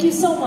Thank you so much.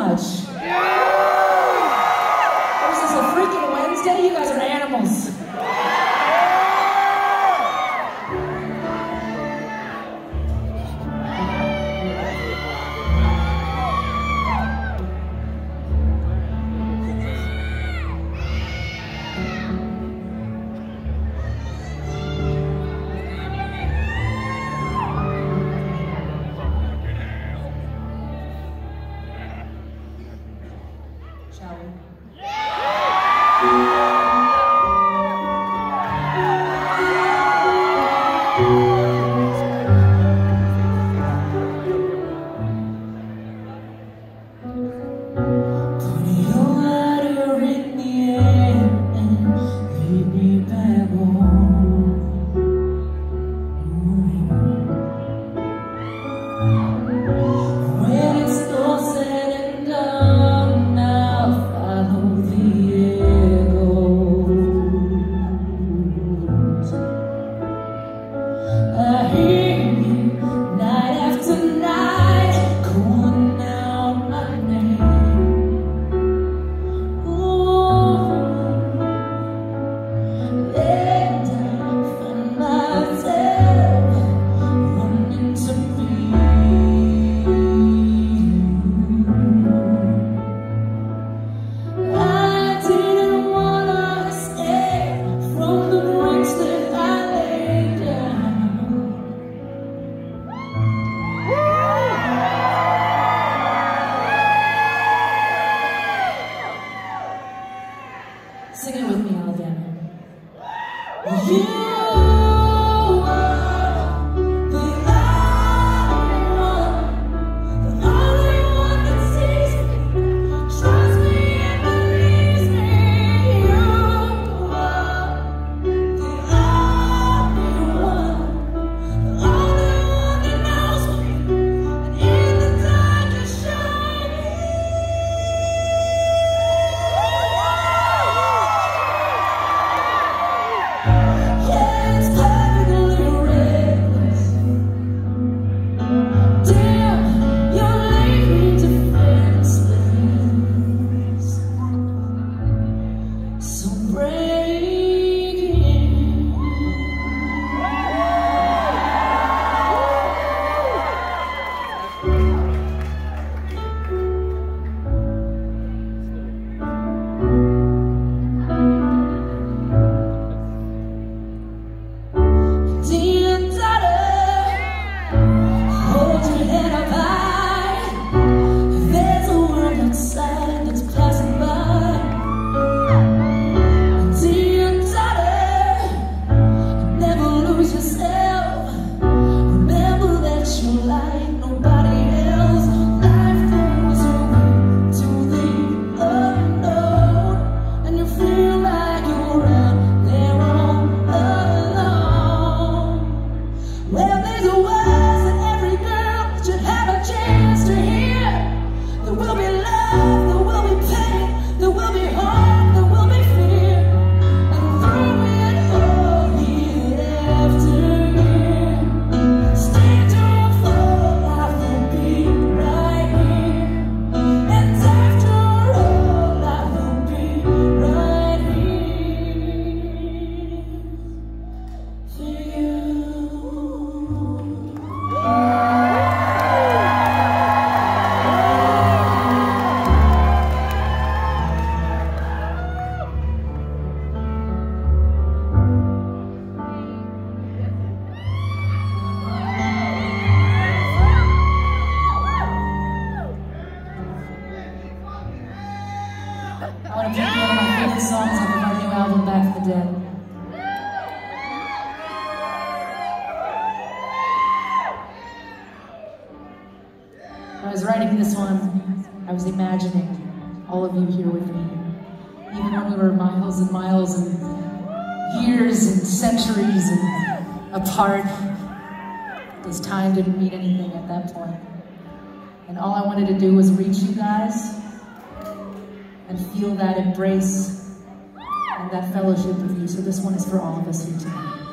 you. So this one is for all of us here today.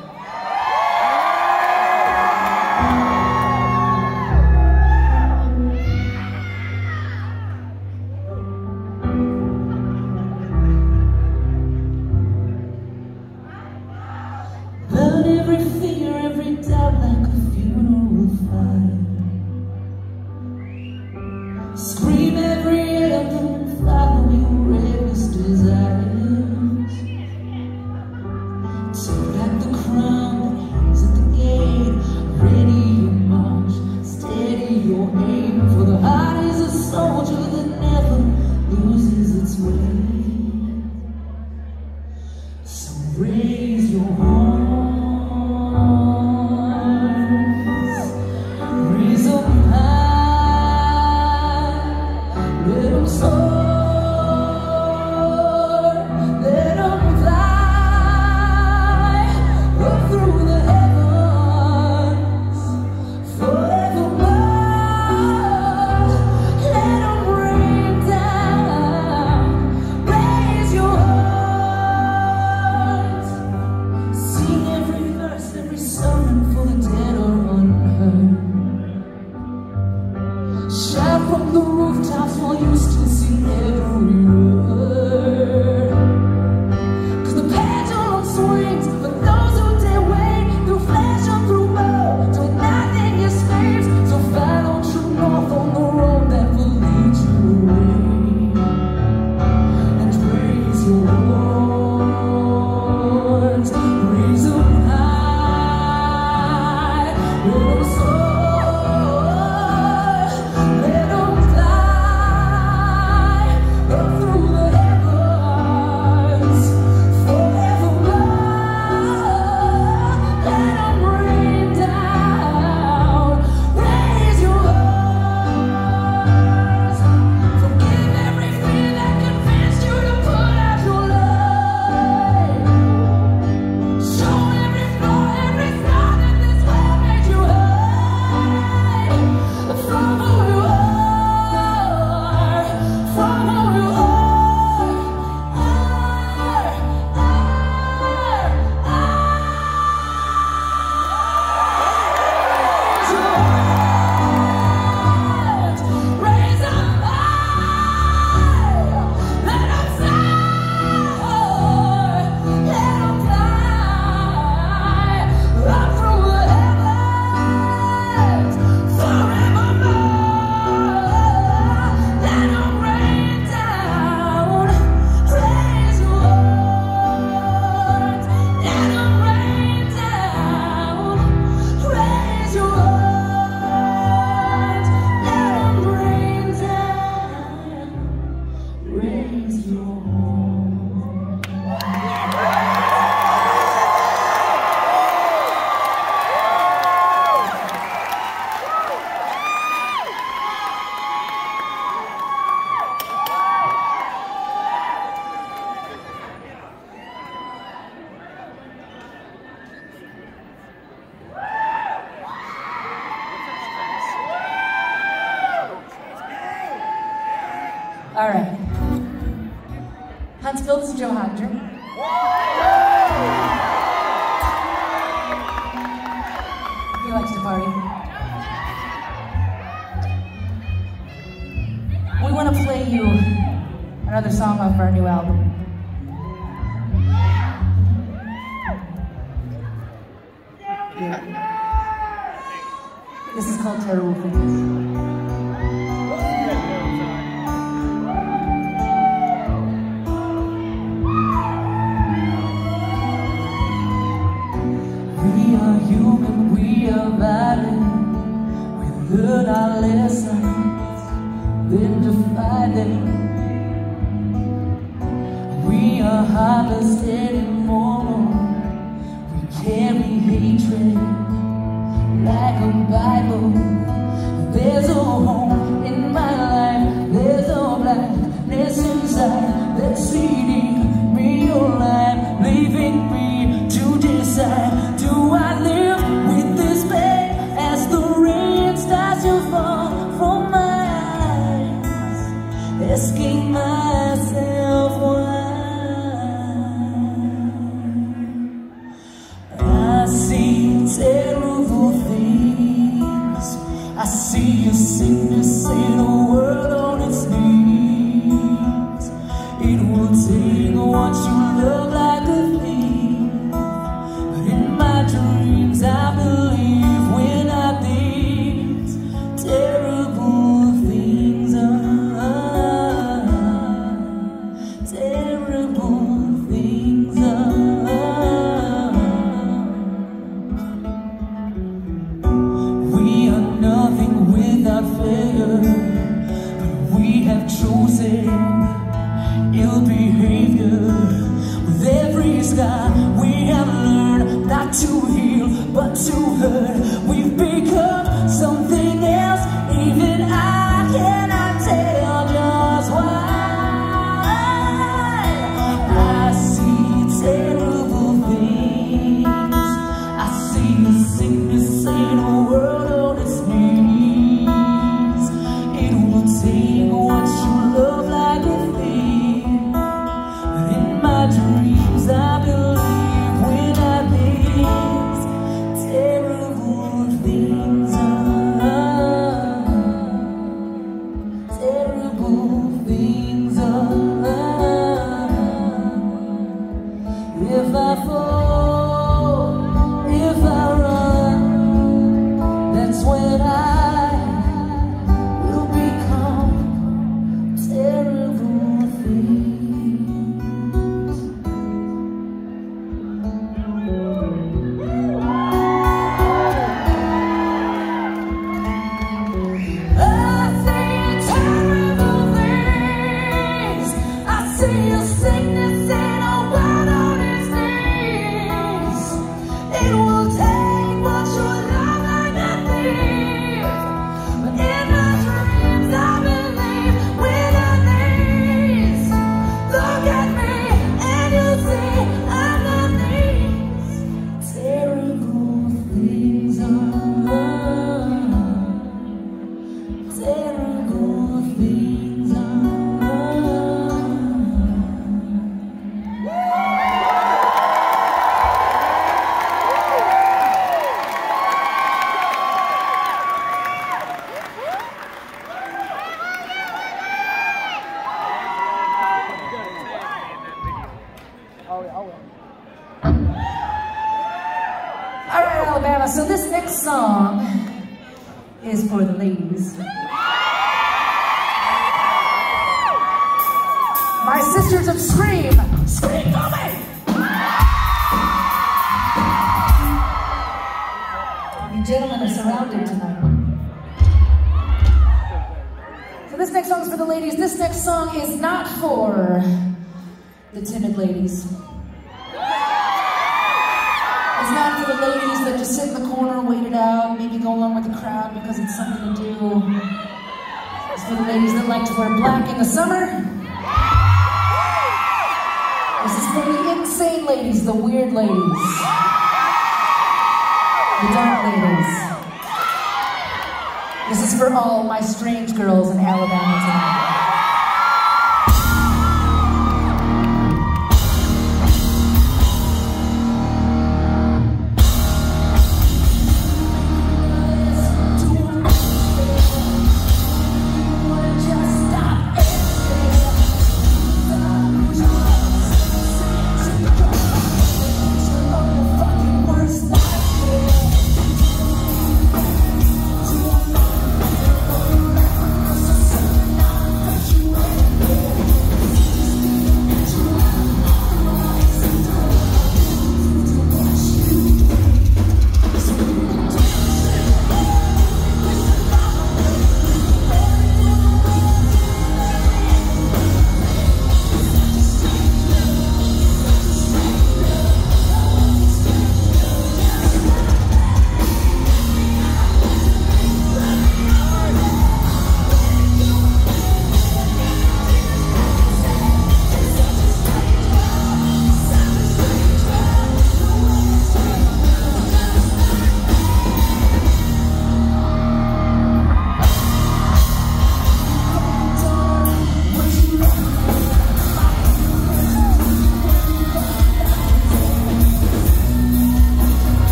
All right. Huntsville, this is Joe Hottinger. He likes to party. We want to play you another song off our new album. This is called Terrible Things. Learn our lessons, then defy them. We are heartless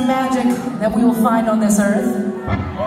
to magic that we will find on this earth.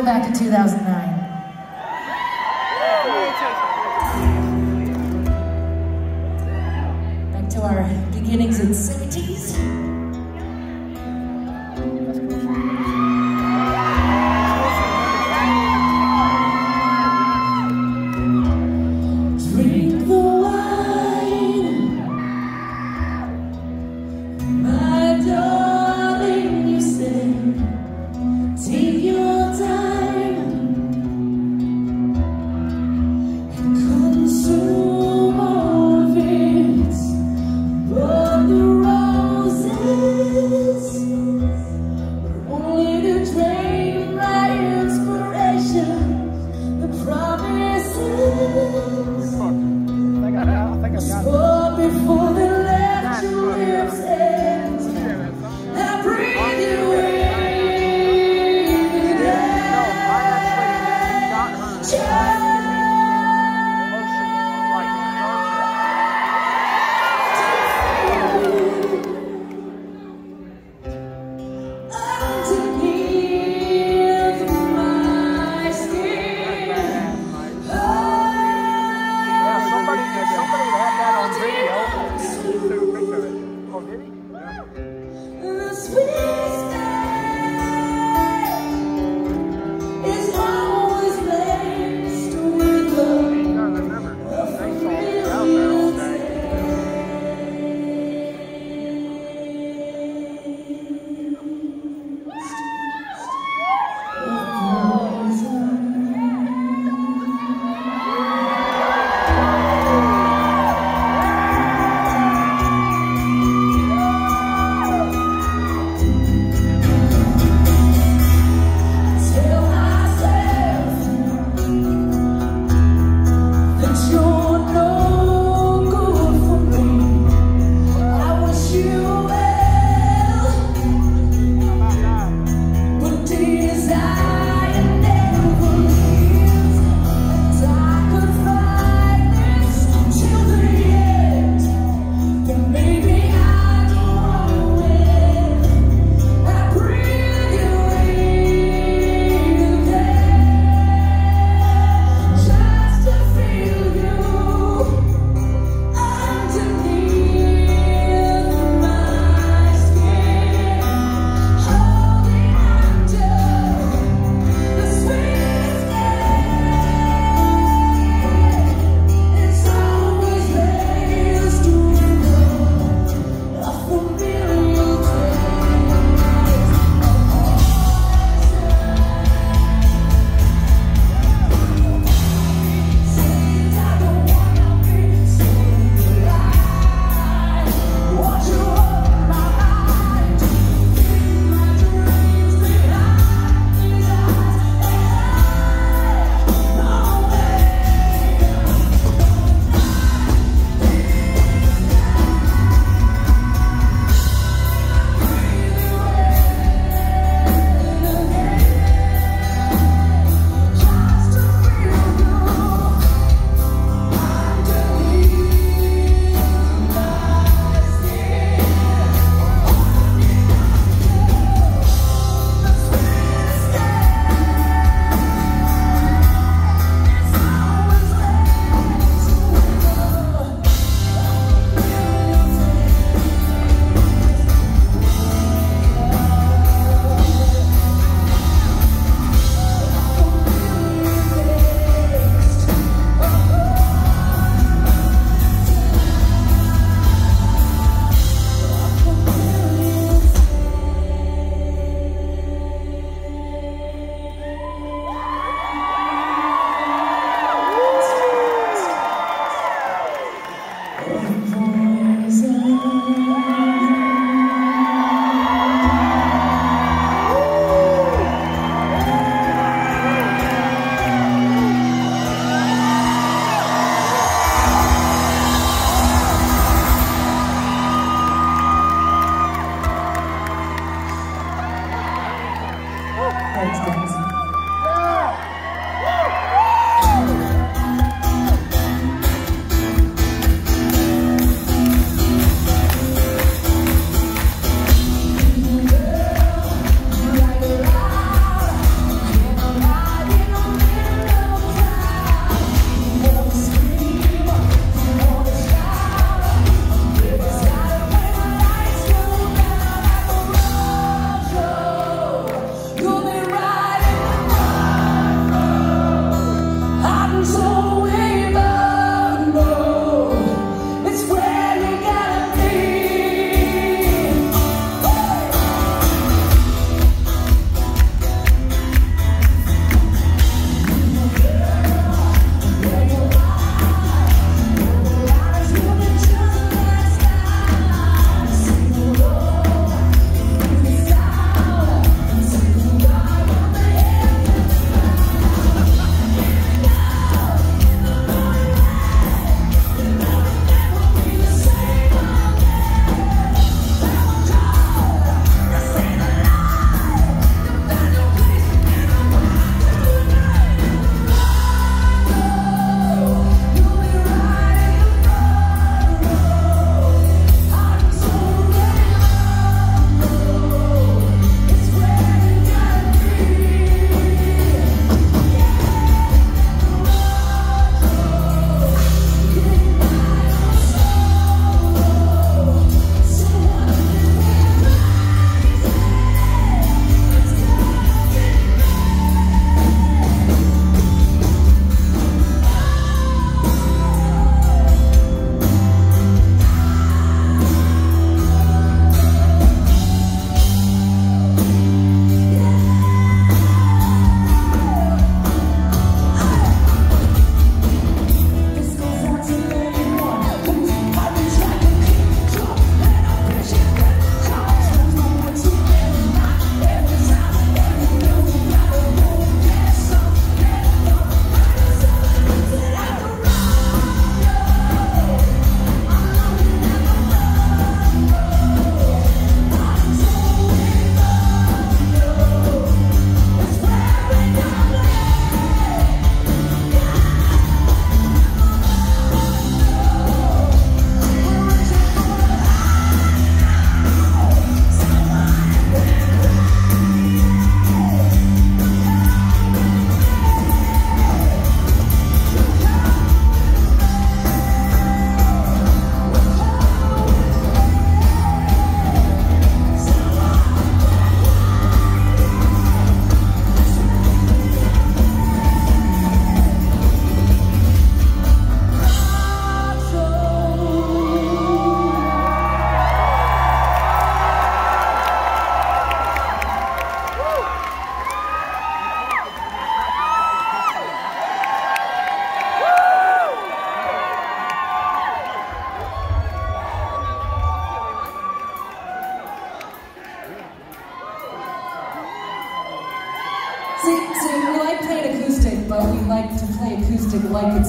Go back to 2009.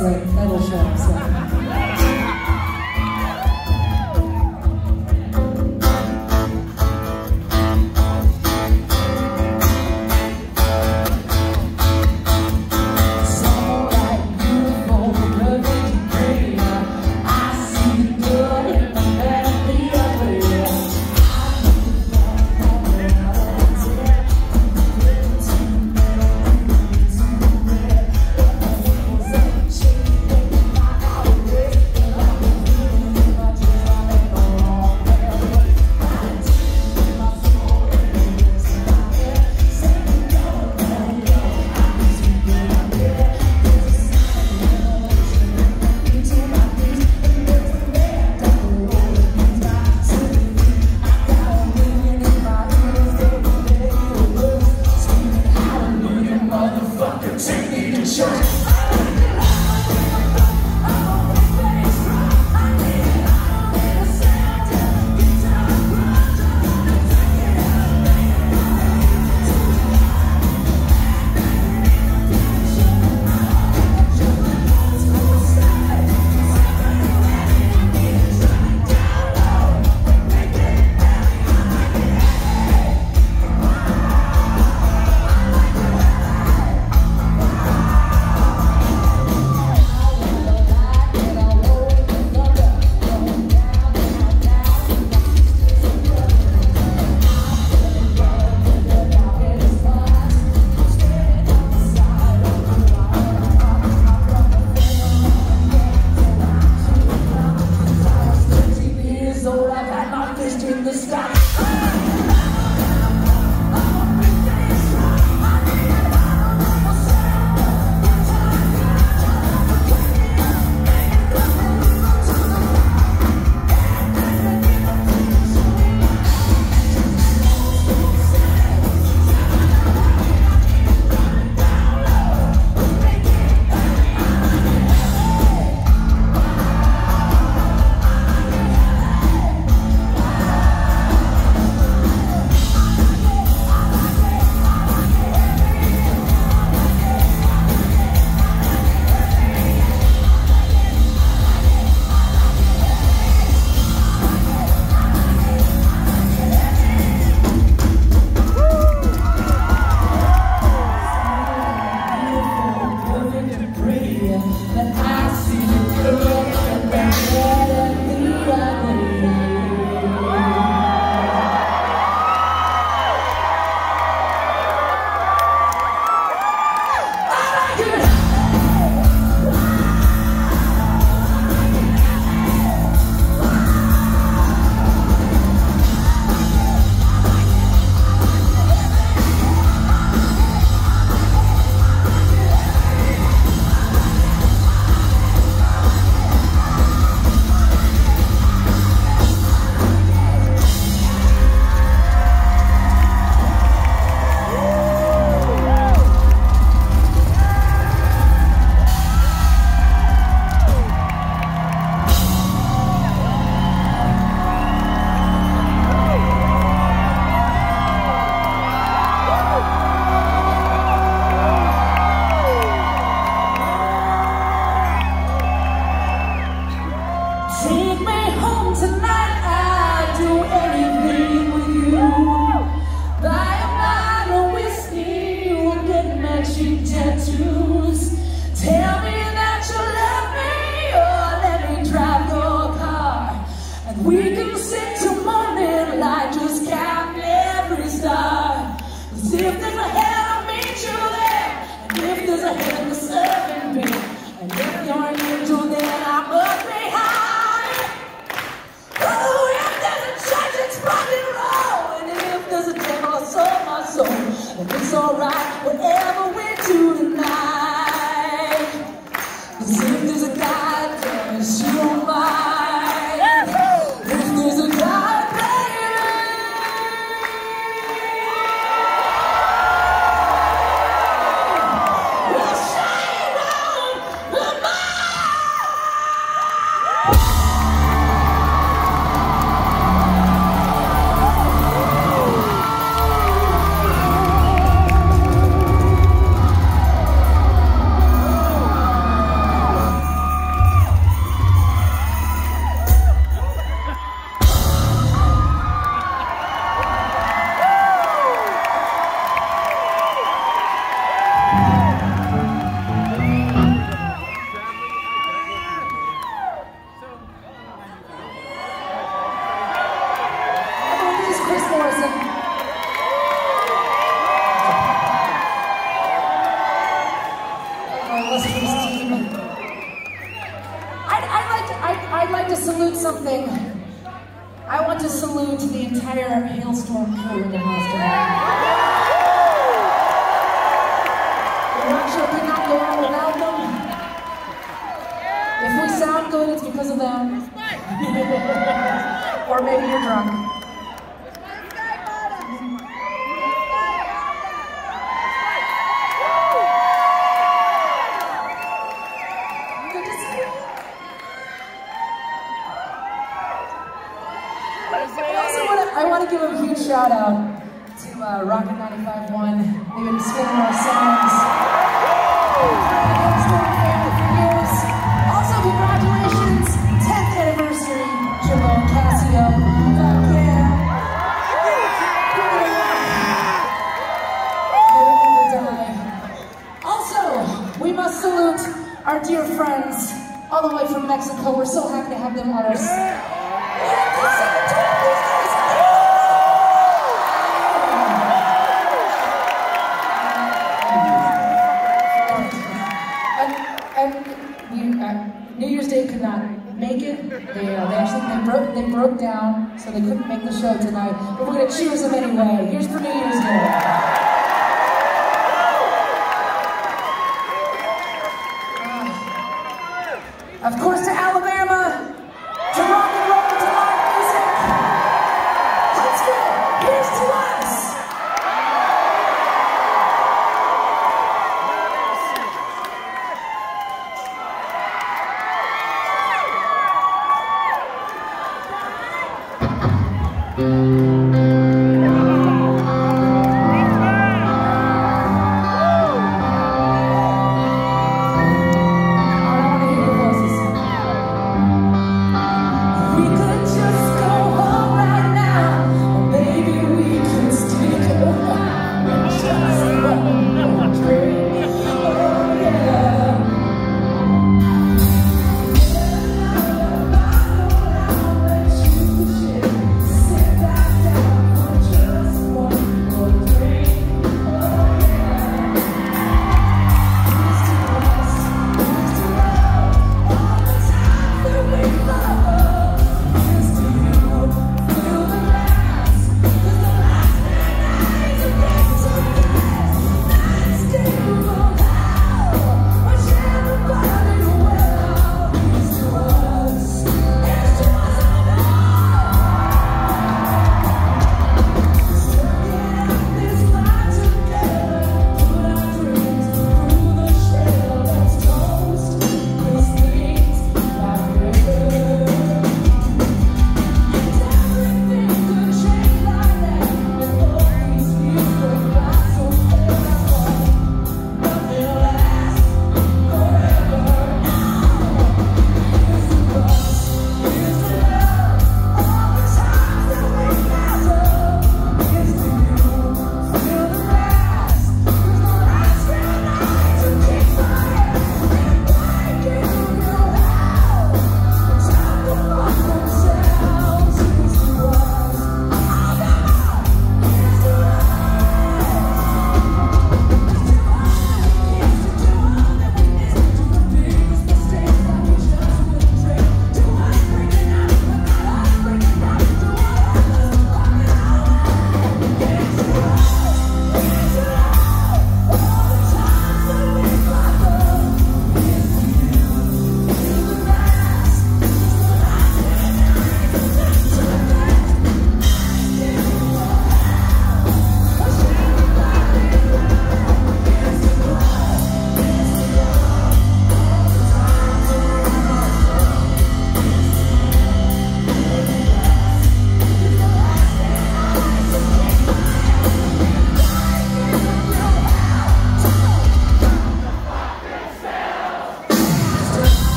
Like